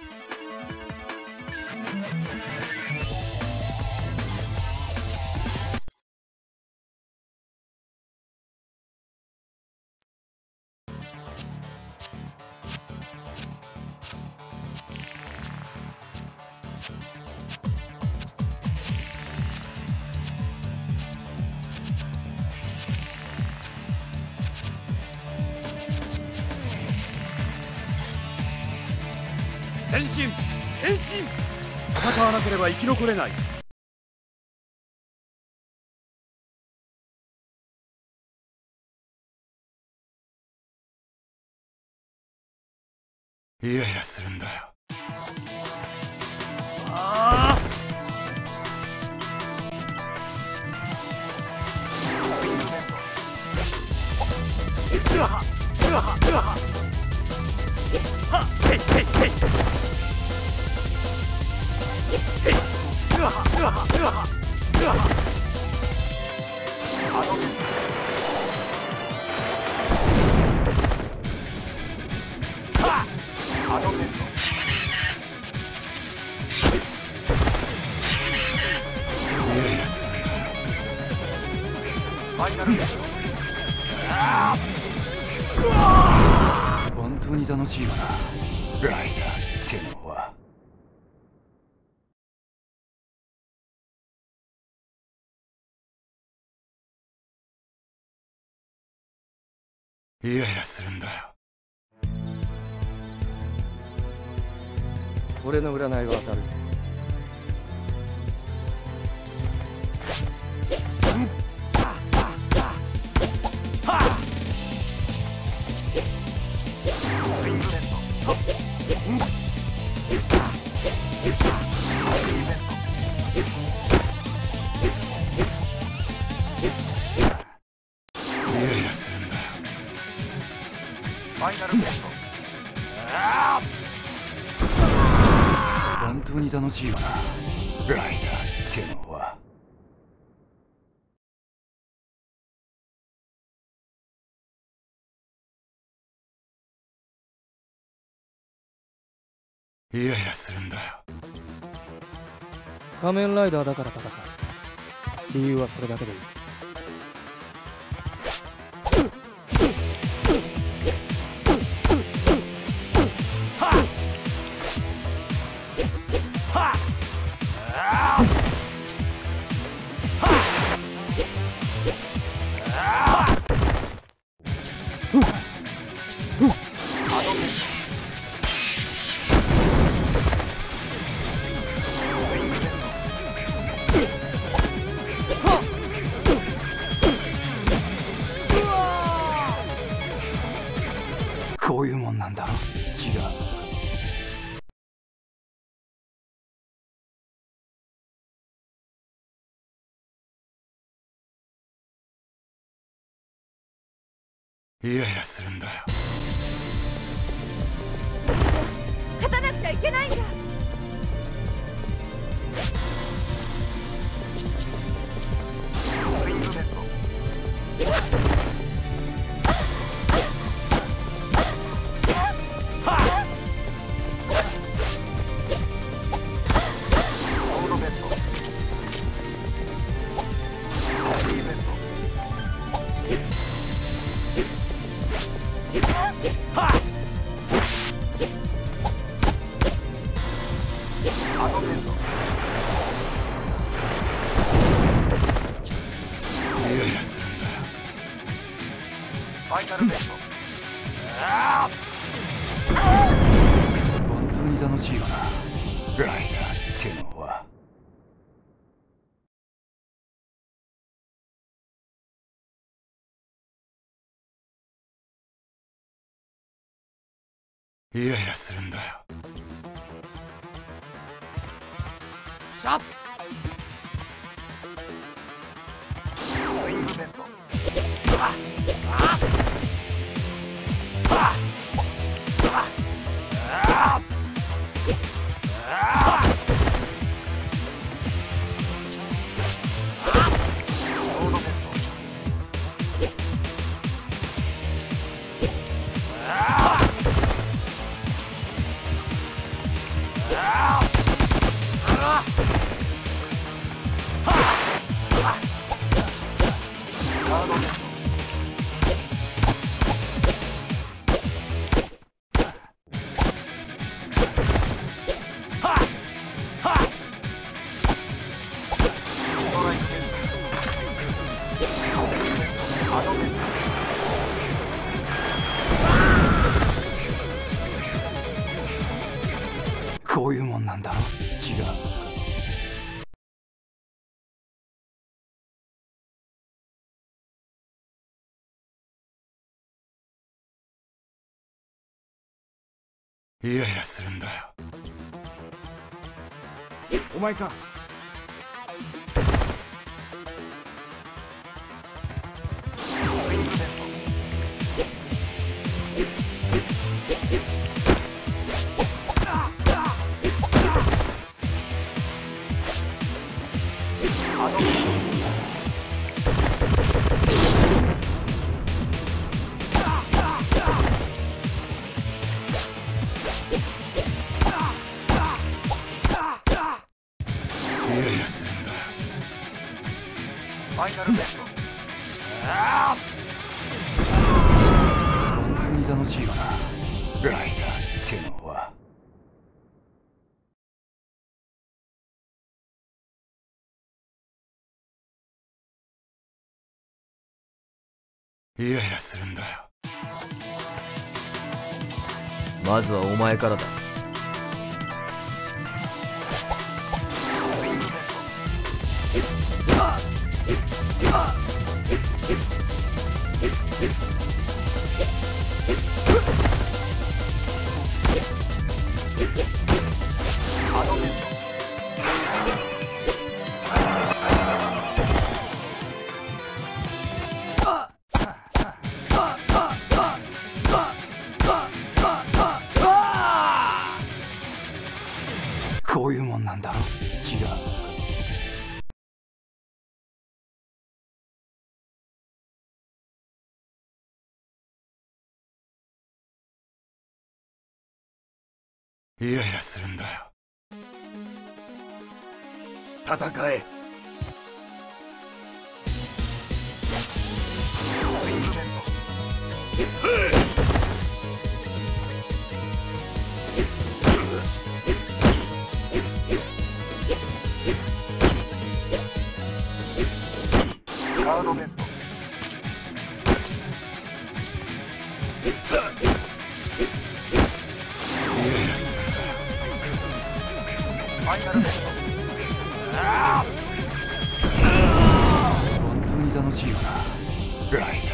Thank you. 変身。変身。戦わなければ生き残れない。イライラするんだよ。はっ本当に楽しいよな。ライダー。イライラするんだよ。俺の占いは当たる。ファイナルベストあ本当に楽しいよなライダーってのは。イライラするんだよ。仮面ライダーだから戦う。理由はそれだけでいいイライラするんだよ。勝たなくちゃいけないんだ。ウィングレッドファイナルベスト本当に楽しいよなライダーってのは。イライラするんだよ。ウィイライラするんだよ。お前か。に楽しいよなライダーってのは。イライラするんだよ。まずはお前からだ 아! イライラするんだよ。戦え。カー本当に楽しいよな。